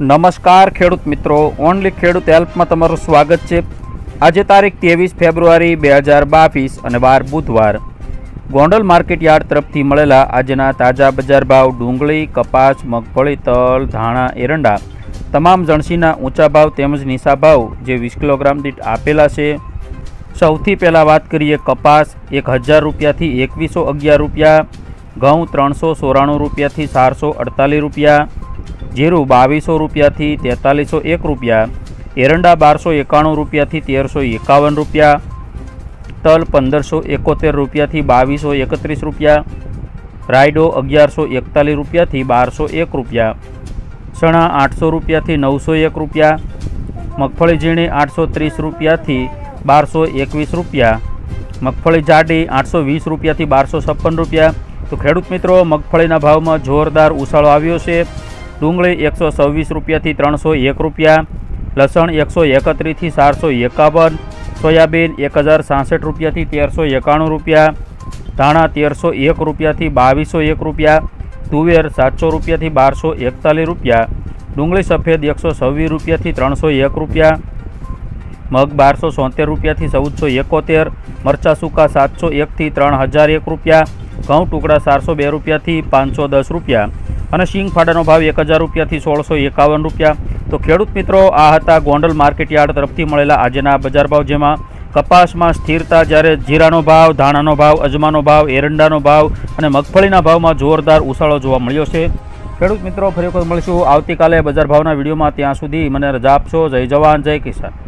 નમસ્કાર ખેડૂત મિત્રો, ઓનલી ખેડૂત હેલ્પમાં તમારું સ્વાગત છે. આજે તારીખ ત્રેવીસ ફેબ્રુઆરી બે હજાર બાવીસ અને વાર બુધવાર. ગોંડલ માર્કેટ યાર્ડ તરફથી મળેલા આજના તાજા બજાર ભાવ ડુંગળી, કપાસ, મગફળી, તલ, ધાણા, એરંડા, તમામ જણસીના ઊંચા ભાવ તેમજ નીચા ભાવ જે વીસ કિલોગ્રામ દીઠ આપેલા છે. સૌથી પહેલાં વાત કરીએ કપાસ, એક હજાર રૂપિયાથી એકવીસો અગિયાર રૂપિયા, ઘઉં ત્રણસો સોરાણું રૂપિયાથી ચારસો અડતાલીસ રૂપિયા જીરું બાવીસો રૂપિયાથી તેતાલીસો એક રૂપિયા, એરંડા બારસો એકાણું રૂપિયાથી તેરસો એકાવન રૂપિયા, તલ પંદરસો એકોતેર રૂપિયાથી બાવીસો એકત્રીસ રૂપિયા, રાયડો અગિયારસો એકતાલીસ રૂપિયાથી બારસો એક રૂપિયા, ચણા આઠસો રૂપિયાથી નવસો એક રૂપિયા, મગફળી ઝીણી આઠસો ત્રીસ રૂપિયાથી બારસો એકવીસ રૂપિયા, મગફળી જાડી આઠસો વીસ રૂપિયાથી બારસો છપ્પન રૂપિયા. તો ખેડૂત મિત્રો, મગફળીના ભાવમાં જોરદાર ઉછાળો આવ્યો છે. ડુંગળી એકસો છવ્વીસ રૂપિયાથી ત્રણસો એક રૂપિયા, લસણ એકસો એકત્રીસથી ચારસો એકાવન, સોયાબીન એક હજાર સાસઠ રૂપિયાથી તેરસો એકાણું રૂપિયા, ધાણા તેરસો એક રૂપિયાથી બાવીસો એક રૂપિયા, તુવેર સાતસો રૂપિયાથી બારસો એકતાલીસ રૂપિયા, ડુંગળી સફેદ એકસો છવ્વીસ રૂપિયાથી ત્રણસો એક રૂપિયા, મગ બારસો સોતેર રૂપિયાથી ચૌદસો એકોતેર, મરચાં સૂકા સાતસો એકથી ત્રણ હજાર એક રૂપિયા, ઘઉં ટુકડા ચારસો બે રૂપિયાથી પાંચસો દસ રૂપિયા અને શિંગ ફાડાનો ભાવ એક હજાર રૂપિયાથી સોળસો એકાવન રૂપિયા. તો ખેડૂત મિત્રો, આ હતા ગોંડલ માર્કેટ યાર્ડ તરફથી મળેલા આજના બજાર ભાવ, જેમાં કપાસમાં સ્થિરતા જ્યારે જીરાનો ભાવ, ધાણાનો ભાવ, અજમાનો ભાવ, એરંડાનો ભાવ અને મગફળીના ભાવમાં જોરદાર ઉછાળો જોવા મળ્યો છે. ખેડૂત મિત્રો, ફરી વખત મળીશું આવતીકાલે બજાર ભાવના વિડીયોમાં. ત્યાં સુધી મને રજા આપશો. જય જવાન, જય કિસાન.